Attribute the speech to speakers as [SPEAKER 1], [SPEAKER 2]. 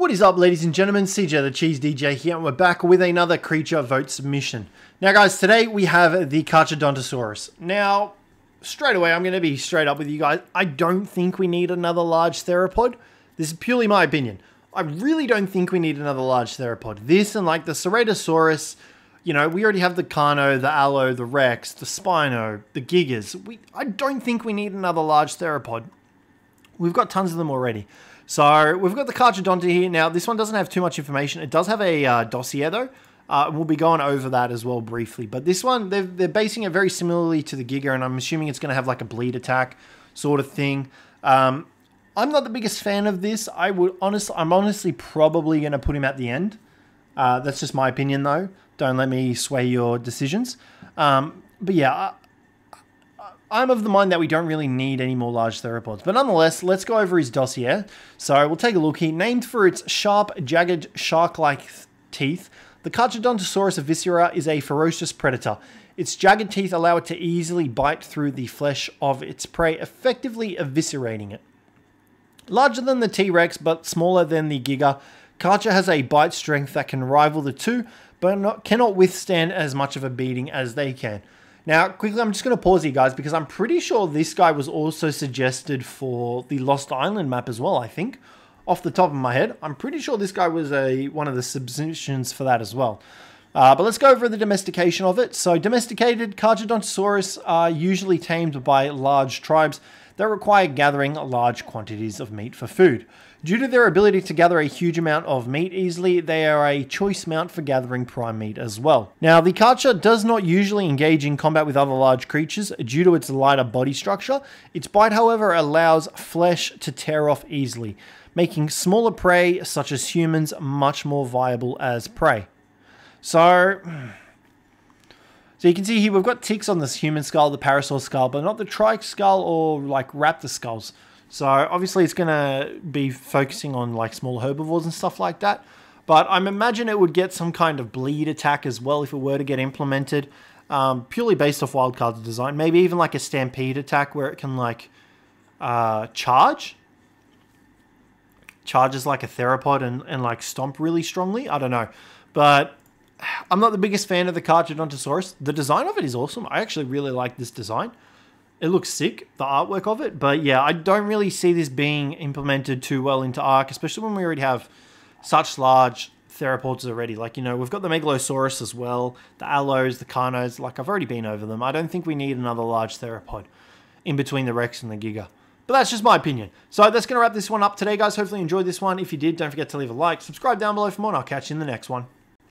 [SPEAKER 1] What is up, ladies and gentlemen? CJ the Cheese DJ here, and we're back with another creature vote submission. Now, guys, today we have the Carcharodontosaurus. Now, straight away, I'm going to be straight up with you guys. I don't think we need another large theropod. This is purely my opinion. I really don't think we need another large theropod. This and like the Ceratosaurus, you know, we already have the Carno, the Allo, the Rex, the Spino, the Gigas. We, I don't think we need another large theropod. We've got tons of them already. So we've got the Carcharodonta here. Now, this one doesn't have too much information. It does have a uh, dossier, though. Uh, we'll be going over that as well briefly. But this one, they're, they're basing it very similarly to the Giga, and I'm assuming it's going to have like a bleed attack sort of thing. Um, I'm not the biggest fan of this. I would honestly, I'm honestly probably going to put him at the end. Uh, that's just my opinion, though. Don't let me sway your decisions. Um, but yeah, I'm of the mind that we don't really need any more large theropods. But nonetheless, let's go over his dossier. So we'll take a look here. Named for its sharp, jagged, shark-like teeth, the Carcharodontosaurus eviscera is a ferocious predator. Its jagged teeth allow it to easily bite through the flesh of its prey, effectively eviscerating it. Larger than the T-Rex, but smaller than the Giga, Karcha has a bite strength that can rival the two, but not, cannot withstand as much of a beating as they can. Now, quickly, I'm just going to pause here, guys, because I'm pretty sure this guy was also suggested for the Lost Island map as well, I think. Off the top of my head, I'm pretty sure this guy was a one of the submissions for that as well. Uh, but let's go over the domestication of it. So domesticated Carcharodontosaurus are usually tamed by large tribes that require gathering large quantities of meat for food. Due to their ability to gather a huge amount of meat easily, they are a choice mount for gathering prime meat as well. Now, the Karcha does not usually engage in combat with other large creatures due to its lighter body structure. Its bite, however, allows flesh to tear off easily, making smaller prey, such as humans, much more viable as prey. So, so you can see here we've got ticks on this human skull, the parasaur skull, but not the trike skull or like raptor skulls. So obviously it's going to be focusing on like small herbivores and stuff like that. But I'm imagine it would get some kind of bleed attack as well if it were to get implemented. Um, purely based off Wildcard's design. Maybe even like a stampede attack where it can like uh, charge. Charges like a theropod and, and like stomp really strongly. I don't know. But I'm not the biggest fan of the Carcharodontosaurus. The design of it is awesome. I actually really like this design it looks sick, the artwork of it. But yeah, I don't really see this being implemented too well into Ark, especially when we already have such large theropods already. Like, you know, we've got the Megalosaurus as well, the Allos, the Carnos. Like, I've already been over them. I don't think we need another large theropod in between the Rex and the Giga. But that's just my opinion. So that's going to wrap this one up today, guys. Hopefully you enjoyed this one. If you did, don't forget to leave a like. Subscribe down below for more, and I'll catch you in the next one.